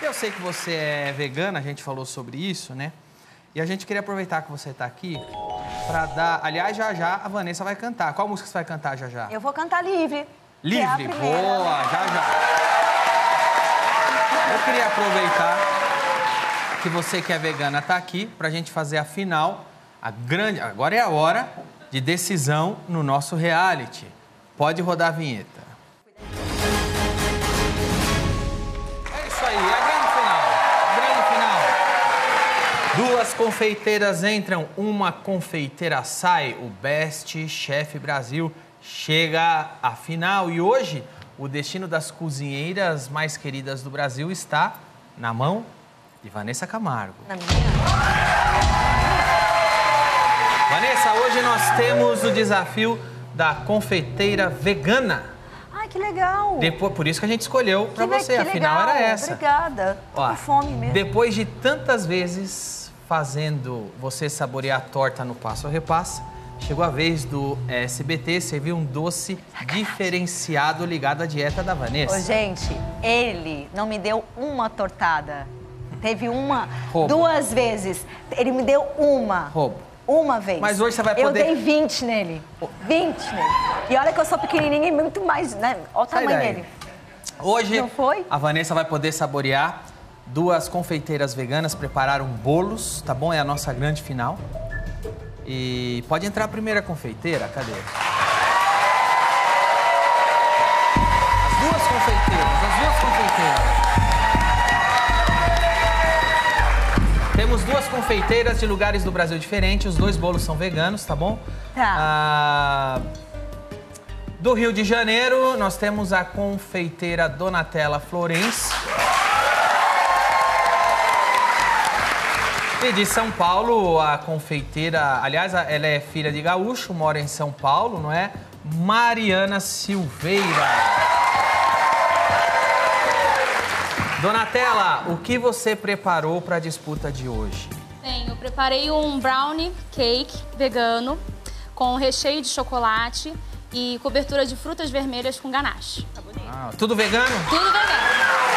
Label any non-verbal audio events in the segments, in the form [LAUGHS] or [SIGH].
Eu sei que você é vegana, a gente falou sobre isso, né? E a gente queria aproveitar que você está aqui para dar. Aliás, já já a Vanessa vai cantar. Qual música você vai cantar já já? Eu vou cantar livre. é Livre? primeira. Boa, já já. Eu queria aproveitar que você que é vegana está aqui para a gente fazer a final, a grande. Agora é a hora de decisão no nosso reality. Pode rodar a vinheta. Duas confeiteiras entram, uma confeiteira sai. O Best Chef Brasil chega à final e hoje o destino das cozinheiras mais queridas do Brasil está na mão de Vanessa Camargo. Na minha? Vanessa, hoje nós temos o desafio da confeiteira vegana. Ai, que legal. Depois, por isso que a gente escolheu para você, que afinal legal. era essa. Obrigada. Tô Ó, com fome mesmo. Depois de tantas vezes fazendo você saborear a torta no passo a repassa, chegou a vez do eh, SBT servir um doce diferenciado ligado à dieta da Vanessa. Ô, gente, ele não me deu uma tortada. Teve uma, Roubo. duas vezes. Ele me deu uma. Roubo. Uma vez. Mas hoje você vai Eu poder- dei 20 nele. 20 nele. E olha que eu sou pequenininha e muito mais, né? Olha o Sai tamanho daí. dele. Hoje, Não foi? a Vanessa vai poder saborear. Duas confeiteiras veganas prepararam bolos, tá bom? É a nossa grande final. E pode entrar a primeira confeiteira, cadê? As duas confeiteiras, as duas confeiteiras. Temos duas confeiteiras de lugares do Brasil diferentes, os dois bolos são veganos, tá bom? Tá. Ah, do Rio de Janeiro, nós temos a confeiteira Donatella Florence. E de São Paulo, a confeiteira, aliás, ela é filha de gaúcho, mora em São Paulo, não é? Mariana Silveira. Donatella, o que você preparou para a disputa de hoje? Bem, eu preparei um brownie cake vegano com recheio de chocolate e cobertura de frutas vermelhas com ganache. Tá bonito. Ah, tudo vegano? Tudo vegano.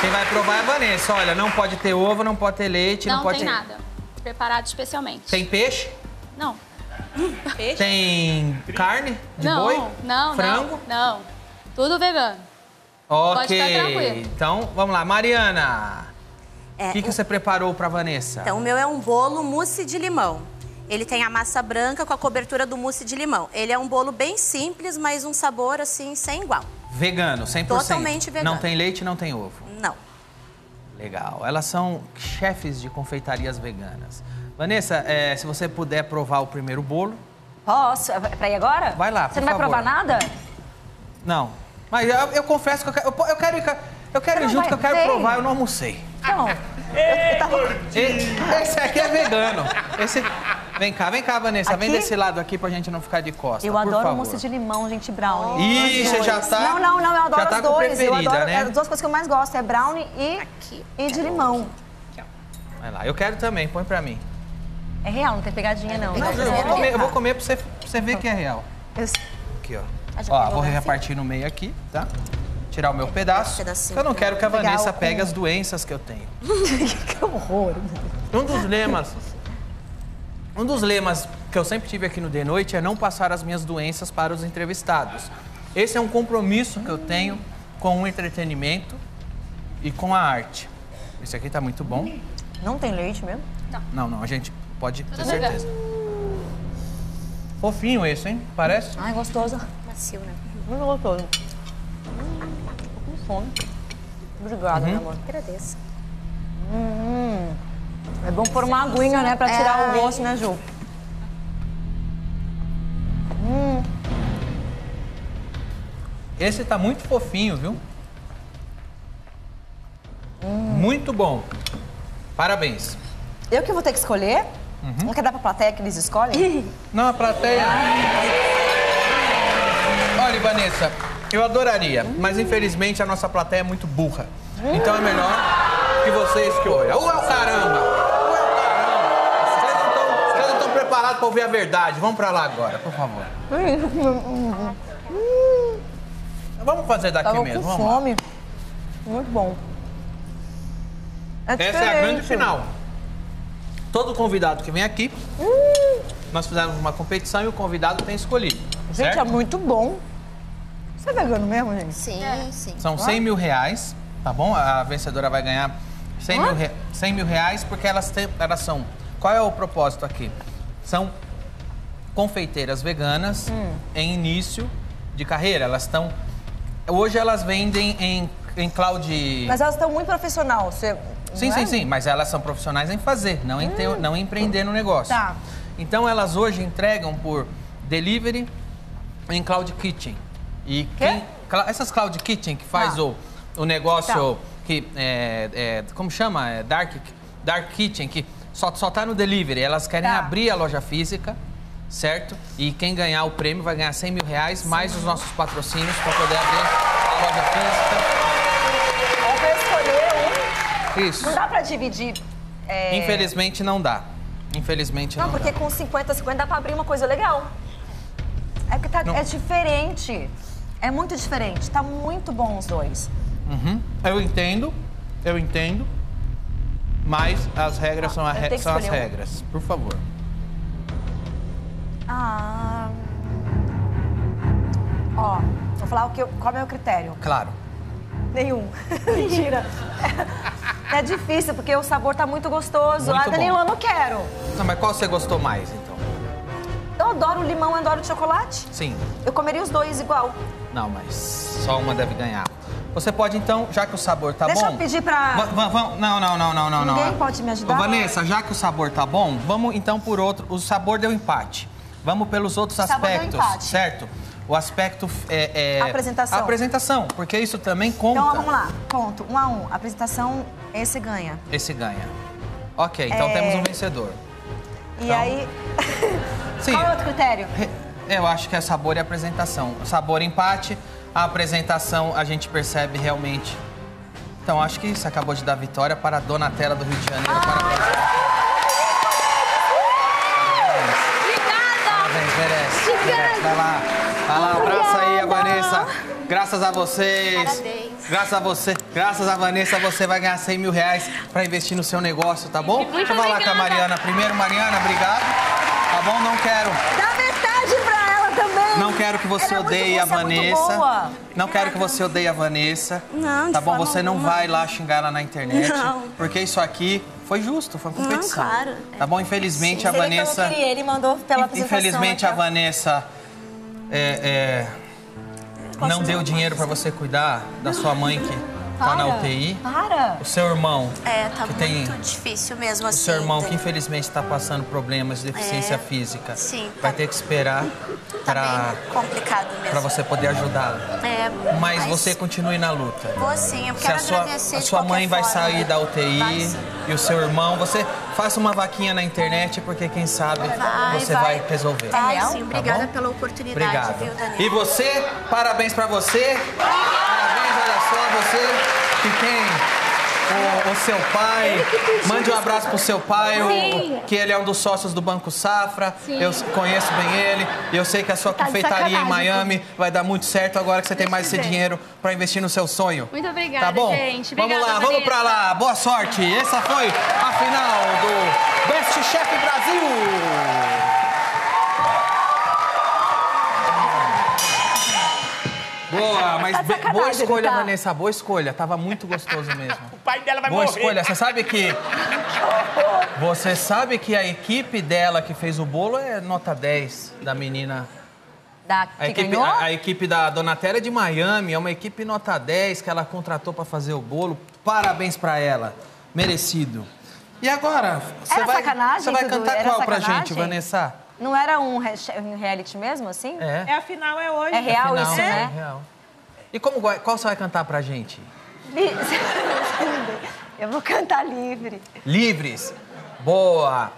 Quem vai provar é a Vanessa. Olha, não pode ter ovo, não pode ter leite, não, Não, pode tem ter... nada. Preparado especialmente. Tem peixe? Não. Tem carne de não, boi? Não, Frango? não. Não. Tudo vegano. Ok. ficar tranquilo. Então, vamos lá. Mariana, É, o que, que o- você preparou para Vanessa? Então, o meu é um bolo mousse de limão. Ele tem a massa branca com a cobertura do mousse de limão. Ele é um bolo bem simples, mas um sabor, assim, sem igual. Vegano, 100%. Totalmente vegano. Não tem leite, não tem ovo. Não. Legal. Elas são chefes de confeitarias veganas. Vanessa, é, se você puder provar o primeiro bolo. Posso? É Pra ir agora? Vai lá, Você por não vai favor. provar nada? Não. Mas eu, eu confesso que eu quero, eu quero ir, eu quero ir junto, vai que eu quero ver. provar, eu não almocei. Não. E- Esse aqui é vegano. Esse... Vem cá, vem cá, Vanessa. Vem Aqui? desse lado aqui pra gente não ficar de costas. Eu adoro favor. mousse de limão, gente, brownie. Ih, você já tá- Não, não, não, eu adoro já tá os com dois. eu preferida, adoro, né? é as duas coisas que eu mais gosto, é brownie e, e de limão. Vai lá, eu quero também, põe pra mim. É real, não tem pegadinha não. Não, eu, vou comer, eu vou comer pra você, pra você ver que é real. Eu- Aqui, ó. Ó, vou repartir no meio aqui, tá? Tirar o meu pedaço. Eu não quero que a Vanessa pegue as doenças que eu tenho. [LAUGHS] que horror. Um dos lemas. Um dos lemas que eu sempre tive aqui no The Noite é não passar as minhas doenças para os entrevistados. Esse é um compromisso que eu tenho com o entretenimento e com a arte. Esse aqui tá muito bom. Não tem leite mesmo? Não, não, a gente pode ter certeza. Fofinho esse, hein? Parece? Ai, gostoso. Macio, né? Muito gostoso. Hum, tô com fome. Obrigada, Uhum. meu amor. Agradeço. É bom pôr uma aguinha, né, pra tirar o Ai. gosto, né, Ju? Esse tá muito fofinho, viu? Muito bom. Parabéns. Eu que vou ter que escolher? Não quer dar pra plateia que eles escolhem? Não, a plateia. Olha, Vanessa, eu adoraria, mas infelizmente a nossa plateia é muito burra. Então é melhor que você escolha. O caramba! Preparados para ouvir a verdade. Vamos para lá agora, por favor. [LAUGHS] Vamos fazer daqui Tava mesmo, com vamos lá. fome. Muito bom. É Essa é a diferente. grande final. Todo convidado que vem aqui, nós fizemos uma competição e o convidado tem escolhido. Gente, certo? é muito bom. Você é vegano mesmo, gente? Sim, sim. São 100 mil reais, tá bom? A vencedora vai ganhar 100 mil, re- 100 mil reais porque elas, têm- elas são... Qual é o propósito aqui? São confeiteiras veganas Hum. em início de carreira. Elas estão... Hoje elas vendem em, em cloud... Mas elas estão muito profissional. Você, Sim, não sim, é? sim, mas elas são profissionais em fazer, não em, ter- não em empreender no negócio. Tá. Então elas hoje entregam por delivery em Cloud Kitchen. E quem, essas Cloud Kitchen que faz Tá. o, o negócio Tá. que é, é, como chama? É Dark, Dark Kitchen, que só, só tá no delivery. Elas querem Tá. abrir a loja física, certo? E quem ganhar o prêmio vai ganhar 100 mil reais, mais os nossos patrocínios para poder abrir a loja física. É pra escolher um. Isso. Não dá pra dividir. é, Infelizmente não dá. Infelizmente não, Não, porque dá. com 50, 50 dá pra abrir uma coisa legal. É porque tá, Não. é diferente. É muito diferente. Tá muito bom os dois. Uhum. Eu entendo, eu entendo. Mas as regras são, a eu re- são as um. regras. Por favor. Ah. Ó, vou falar o que eu, qual é o meu critério. Claro. Nenhum. [LAUGHS] Mentira. É, difícil, porque o sabor tá muito gostoso. Muito ah, Danilo, bom. eu não quero. Não, mas qual você gostou mais, então? Eu adoro limão, eu adoro chocolate. Sim. Eu comeria os dois igual. Não, mas só uma deve ganhar. Você pode, então, já que o sabor tá Deixa bom... eu pedir pra- Va- va- não, não, não, não, não. não. Ninguém pode me ajudar? Ô, Vanessa, já que o sabor tá bom, vamos então por outro... O sabor deu empate. Vamos pelos outros sabor deu aspectos, empate. certo? O aspecto é, é... Apresentação. Apresentação, porque isso também conta. Então, vamos lá. Ponto. Um a um. Apresentação, esse ganha. Esse ganha. Ok, então É. temos um vencedor. E Então, aí... Sim. [LAUGHS] Qual é o outro critério? Eu acho que é sabor e apresentação. Sabor empate, a apresentação a gente percebe realmente. Então acho que você acabou de dar vitória para a Donatella do Rio de Janeiro. Parabéns. Parabéns, merece. merece. Vai lá. Vai lá, abraça aí a Vanessa. Graças a vocês. Parabéns. Graças a você, graças a Vanessa, você vai ganhar 100 mil reais para investir no seu negócio, tá bom? Deixa eu falar com a obrigada. Mariana. Primeiro, Mariana, obrigado. Tá bom? Não quero. Dá metade pra ela também. Não quero que você é odeie boa, a é Vanessa. não quero que você odeie a Vanessa. Não, Tá bom? Você não alguma. vai lá xingar ela na internet. Não. Porque isso aqui foi justo, foi uma competição. claro. Tá bom? Infelizmente a eu não Vanessa. queria, ele mandou pela. Infelizmente a. Vanessa é, é, não deu dinheiro pra você cuidar da sua mãe que tá na Para, UTI. Para. O seu irmão. É, tá que muito tem difícil mesmo o assim. seu irmão que infelizmente está passando problemas de deficiência É, física. sim, Vai tá- ter que esperar Tá para bem complicado mesmo. para você poder ajudá-la. É, Mas você continue na luta. Vou sim, eu Se quero a sua, agradecer a sua mãe vai forma. sair da Vai UTI sim. e o seu irmão, você faça uma vaquinha na internet, porque quem sabe Vai, você vai, vai. resolver. Vai real? sim, Tá obrigada bom? pela oportunidade, Obrigado. viu, Danilo? E você, parabéns pra você. Parabéns, olha só, você que tem o, o seu pai. Mande um abraço pro seu pai, o- que ele é um dos sócios do Banco Safra. Sim. Eu conheço bem ele. E eu sei que a sua Tá confeitaria em Miami vai dar muito certo agora que você tem mais esse dinheiro pra investir no seu sonho. Muito obrigada, Tá bom? gente. vamos Obrigada, lá, vamos pra Vanessa. lá. Boa sorte. Essa foi a final do Best Chef Brasil. Boa, [LAUGHS] mas Tá be- sacanagem, boa escolha, tá? Vanessa. Boa escolha. Tava muito gostoso mesmo. [LAUGHS] O pai dela vai Boa morrer. escolha. Você sabe que. [LAUGHS] Você sabe que a equipe dela que fez o bolo é nota 10 da menina. Da, A que equipe, ganhou? a, a equipe da Donatella de Miami é uma equipe nota 10 que ela contratou para fazer o bolo. Parabéns para ela. Merecido. E agora? Você vai, sacanagem, Você vai cantar qual pra sacanagem? gente, Vanessa? Não era um, re- reality mesmo, assim? É. É, a final é hoje. É real Final, isso, né? é real. E como, vai- qual você vai cantar pra gente? [LAUGHS] Eu vou cantar livre. Livres. Boa.